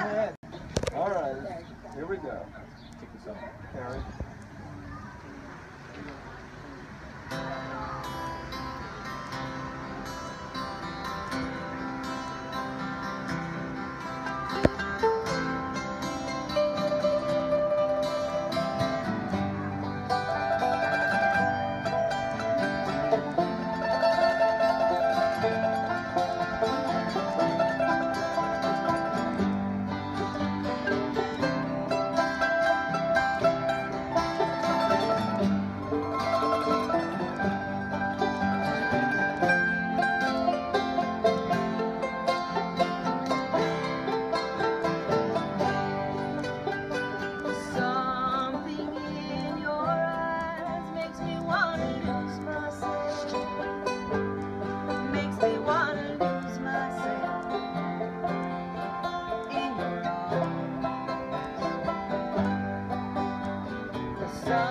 All right, here we go. Take this out. Carrie.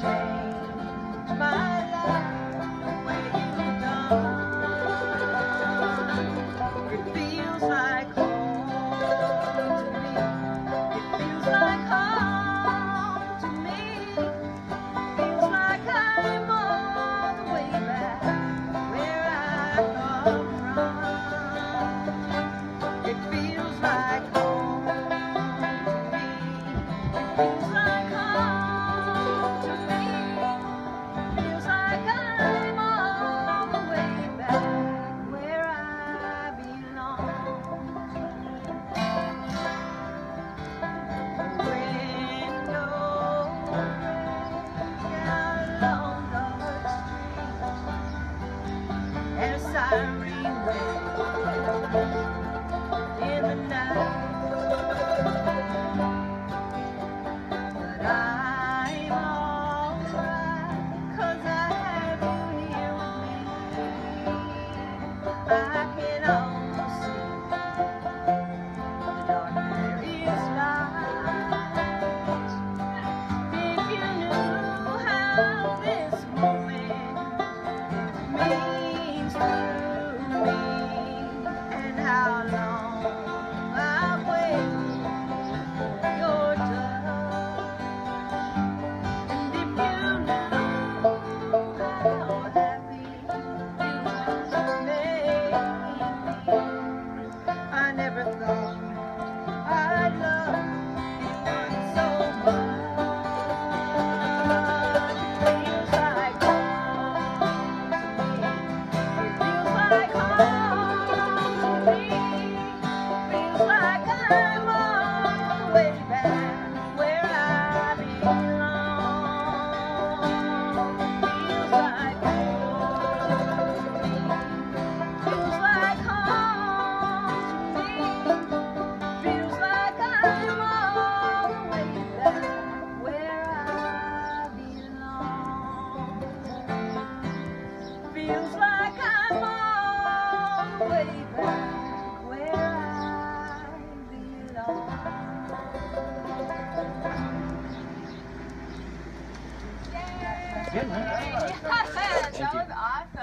change. diary. la feels like I'm all way back where I belong. Awesome.